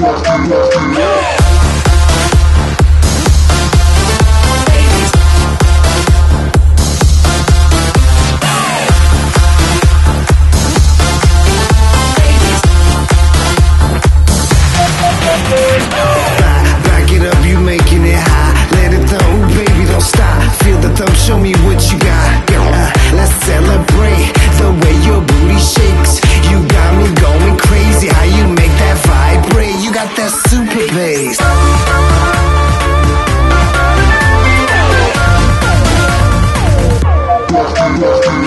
Yeah. got that super bass. Rocky, Rocky.